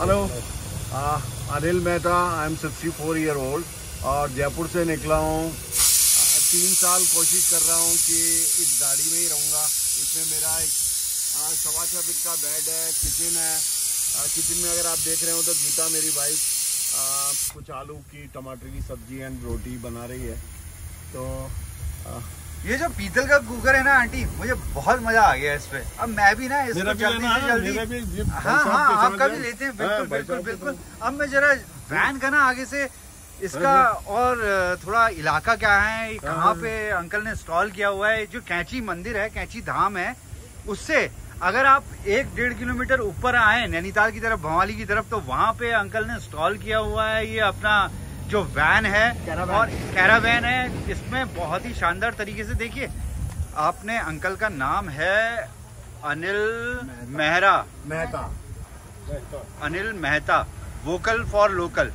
Hello Anil Mehta I am sixty four year old और जयपुर से निकला हूँ। तीन साल कोशिश कर रहा हूँ कि इस गाड़ी में ही रहूँगा। इसमें मेरा एक सवा छः फीट का बेड है किचन है। किचन में अगर आप देख रहे हो तो गीता मेरी वाइफ कुछ आलू की टमाटर की सब्ज़ी एंड रोटी बना रही है। तो आ, ये जो पीतल का कुकर है ना आंटी मुझे बहुत मज़ा आ गया इस पे। अब मैं भी ना इसको जल्दी से जल्दी हाँ हाँ आपका भी लेते हैं बिल्कुल बिल्कुल बिल्कुल। अब मैं जरा वैन का ना आगे से इसका और थोड़ा इलाका क्या है कहाँ पे अंकल ने स्टॉल किया हुआ है जो कैंची मंदिर है कैंची धाम है उससे अगर आप एक डेढ़ किलोमीटर ऊपर आए नैनीताल की तरफ़ भवाली की तरफ़ तो वहाँ पे अंकल ने स्टॉल किया हुआ है ये अपना जो वैन है और कैरावैन है इसमें बहुत ही शानदार तरीके से देखिए आपने अंकल का नाम है Anil Mehra. Mehta. Anil Mehta vocal for local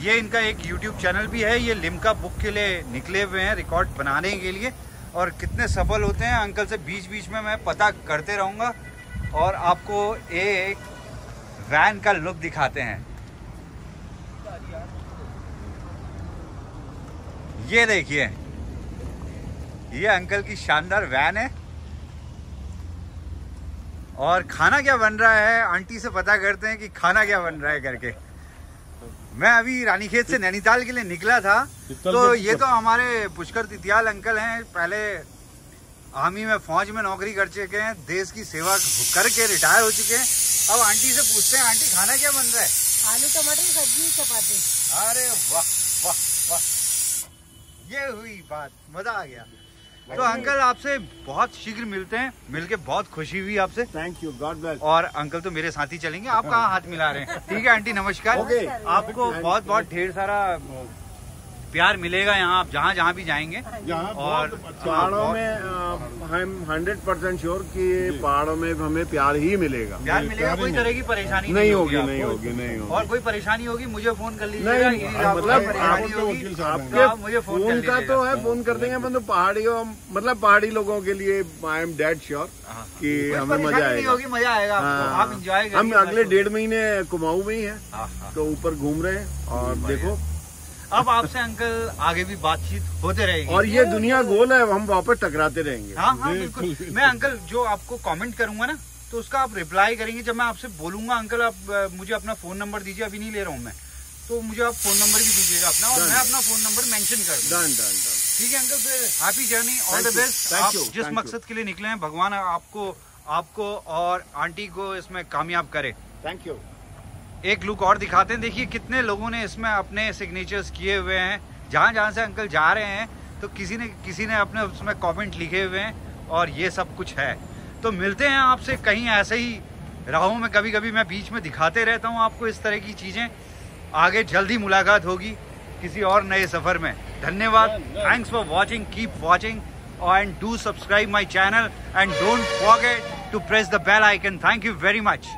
ये इनका एक यूट्यूब चैनल भी है ये लिमका बुक के लिए निकले हुए हैं रिकॉर्ड बनाने के लिए। और कितने सफल होते हैं अंकल से बीच बीच में मैं पता करते रहूँगा। और आपको एक वैन का लुक दिखाते हैं। ये देखिए ये अंकल की शानदार वैन है। और खाना क्या बन रहा है? आंटी से पता करते हैं कि खाना क्या बन रहा है करके। मैं अभी रानीखेत से नैनीताल के लिए निकला था तो ये तो हमारे पुष्कर तितियाल अंकल हैं। पहले आर्मी में फौज में नौकरी कर चुके हैं देश की सेवा करके रिटायर हो चुके हैं। अब आंटी से पूछते हैं आंटी खाना क्या बन रहा है? आलू टमाटर की सब्ज़ी चपाती। अरे वाह वाह वाह। ये हुई बात मज़ा आ गया। तो अंकल आपसे बहुत शीघ्र मिलते हैं मिलके बहुत खुशी हुई आपसे। थैंक यू गॉड ब्लेस और अंकल तो मेरे साथ ही चलेंगे आप कहाँ हाथ मिला रहे हैं? ठीक है आंटी नमस्कार। Okay. आपको बहुत बहुत ढेर सारा प्यार मिलेगा यहाँ आप जहाँ जहाँ भी जाएँगे। और पहाड़ों में हम हंड्रेड परसेंट श्योर कि पहाड़ों में हमें प्यार ही मिलेगा। प्यार मिलेगा कोई तरह की परेशानी नहीं होगी नहीं होगी नहीं होगी। और कोई परेशानी होगी मुझे फ़ोन कर लीजिएगा मतलब तो आपके मुझे फ़ोन का तो है फ़ोन कर देंगे मतलब पहाड़ियों मतलब पहाड़ी लोगों के लिए आई एम डेड श्योर। कि हमें मज़ा आएगा। होगी मज़ा आएगा हाँ। आप इंजॉय हम अगले डेढ़ महीने कुमाऊ में ही है हाँ, हाँ। तो ऊपर घूम रहे हैं और देखो अब आपसे अंकल आगे भी बातचीत होते रहेगी। और ये दुनिया गोल है हम वापस टकराते रहेंगे। हाँ हाँ बिल्कुल। मैं अंकल जो आपको कमेंट करूँगा ना तो उसका आप रिप्लाई करेंगे। जब मैं आपसे बोलूँगा अंकल आप मुझे अपना फ़ोन नंबर दीजिए अभी नहीं ले रहा हूँ मैं। तो मुझे आप फ़ोन नंबर भी दीजिएगा अपना और मैं अपना फ़ोन नंबर मेंशन कर डन डन डन ठीक है अंकल फिर happy journey all the best आप जिस मकसद के लिए निकले हैं भगवान आपको आपको और आंटी को इसमें कामयाब करे। थैंक यू एक लुक और दिखाते हैं। देखिए, कितने लोगों ने इसमें अपने सिग्नेचर्स किए हुए हैं। जहाँ जहाँ से अंकल जा रहे हैं तो किसी ने किसी ने अपने उसमें कमेंट लिखे हुए हैं और ये सब कुछ है। तो मिलते हैं आपसे कहीं ऐसे ही राहों में। कभी कभी मैं बीच में दिखाते रहता हूँ आपको इस तरह की चीज़ें। आगे जल्दी मुलाकात होगी किसी और नए सफ़र में। धन्यवाद। Thanks for watching keep watching and do subscribe my channel and don't forget to press the bell icon. Thank you very much.